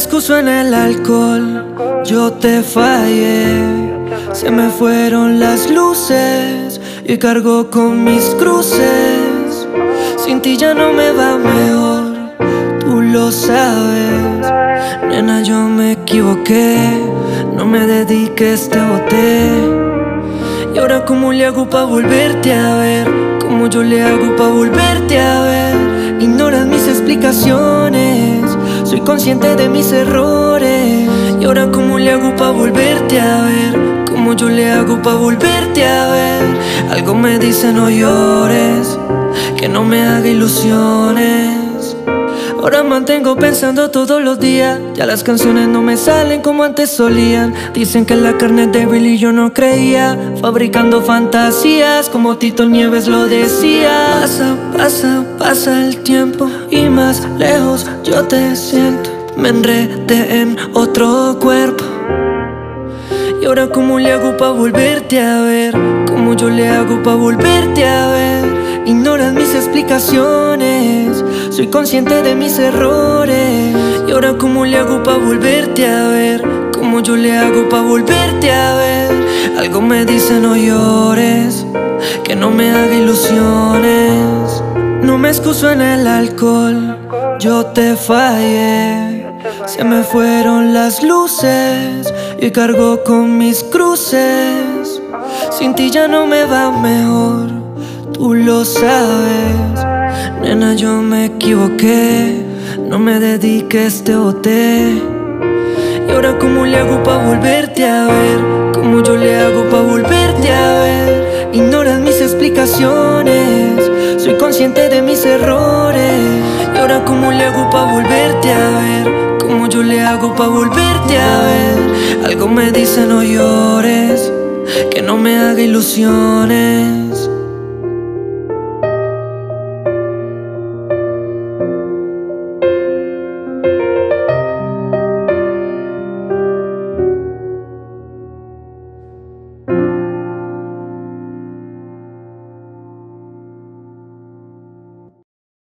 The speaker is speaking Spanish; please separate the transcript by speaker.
Speaker 1: excuso en el alcohol, yo te fallé. Se me fueron las luces y cargo con mis cruces. Sin ti ya no me va mejor, tú lo sabes. Nena, yo me equivoqué, no me dediques, te boté. Y ahora, ¿cómo le hago para volverte a ver? ¿Cómo yo le hago para volverte a ver? Ignoras mis explicaciones, soy consciente de mis errores. Y ahora, ¿cómo le hago para volverte a ver? ¿Cómo yo le hago para volverte a ver? Algo me dice no llores, que no me haga ilusiones. Ahora mantengo pensando todos los días. Ya las canciones no me salen como antes solían. Dicen que la carne es débil y yo no creía. Fabricando fantasías como Tito Nieves lo decía. Pasa, pasa, pasa el tiempo y más lejos yo te siento. Me enredé en otro cuerpo. Y ahora cómo le hago para volverte a ver, cómo yo le hago para volverte a ver. Ignoras mis explicaciones, soy consciente de mis errores. Y ahora cómo le hago para volverte a ver, cómo yo le hago para volverte a ver. Algo me dice no llores, que no me haga ilusiones. No me excuso en el alcohol, yo te fallé. Se me fueron las luces y cargo con mis cruces. Sin ti ya no me va mejor, tú lo sabes. Nena, yo me equivoqué, no me dediques, te boté. Y ahora, ¿cómo le hago para volverte a ver? ¿Cómo yo le hago para volverte a ver? Ignoras mis explicaciones, soy consciente de mis errores. Y ahora, ¿cómo le hago para volverte a ver? ¿Cómo yo le hago para volverte a ver? Algo me dice no llores, que no me haga ilusiones.